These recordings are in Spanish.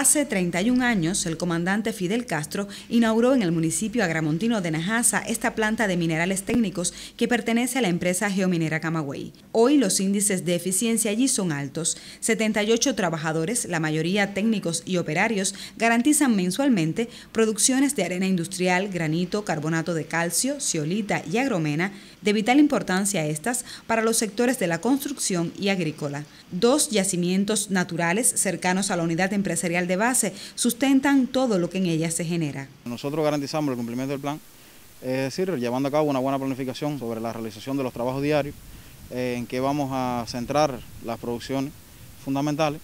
Hace 31 años, el comandante Fidel Castro inauguró en el municipio agramontino de Najasa esta planta de minerales técnicos que pertenece a la empresa geominera Camagüey. Hoy los índices de eficiencia allí son altos. 78 trabajadores, la mayoría técnicos y operarios, garantizan mensualmente producciones de arena industrial, granito, carbonato de calcio, ciolita y agromena, de vital importancia estas para los sectores de la construcción y agrícola. Dos yacimientos naturales cercanos a la unidad empresarial de base sustentan todo lo que en ella se genera. Nosotros garantizamos el cumplimiento del plan, es decir, llevando a cabo una buena planificación sobre la realización de los trabajos diarios, eh, en que vamos a centrar las producciones fundamentales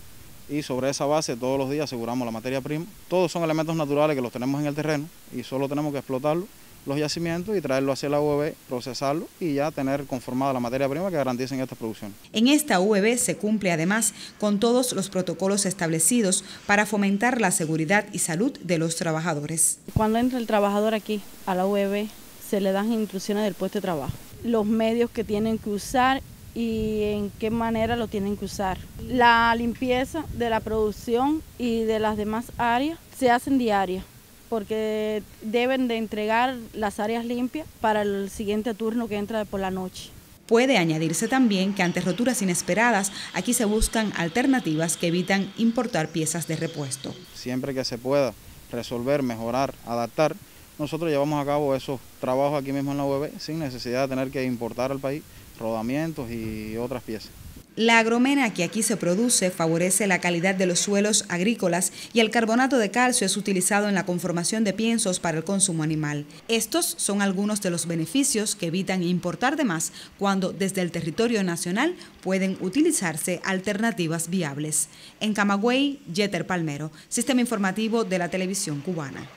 y sobre esa base todos los días aseguramos la materia prima. Todos son elementos naturales que los tenemos en el terreno y solo tenemos que explotarlos los yacimientos y traerlo hacia la UEB, procesarlo y ya tener conformada la materia prima que garanticen esta producción. En esta UEB se cumple además con todos los protocolos establecidos para fomentar la seguridad y salud de los trabajadores. Cuando entra el trabajador aquí a la UEB se le dan instrucciones del puesto de trabajo, los medios que tienen que usar y en qué manera lo tienen que usar. La limpieza de la producción y de las demás áreas se hacen diarias porque deben de entregar las áreas limpias para el siguiente turno que entra por la noche. Puede añadirse también que ante roturas inesperadas, aquí se buscan alternativas que evitan importar piezas de repuesto. Siempre que se pueda resolver, mejorar, adaptar, nosotros llevamos a cabo esos trabajos aquí mismo en la UEB sin necesidad de tener que importar al país rodamientos y otras piezas. La agromena que aquí se produce favorece la calidad de los suelos agrícolas y el carbonato de calcio es utilizado en la conformación de piensos para el consumo animal. Estos son algunos de los beneficios que evitan importar de más cuando desde el territorio nacional pueden utilizarse alternativas viables. En Camagüey, Jeter Palmero, Sistema Informativo de la Televisión Cubana.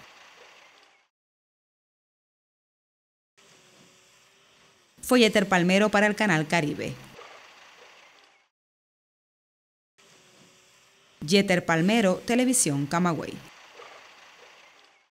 Fue Jeter Palmero para el Canal Caribe. Jeter Palmero, Televisión Camagüey.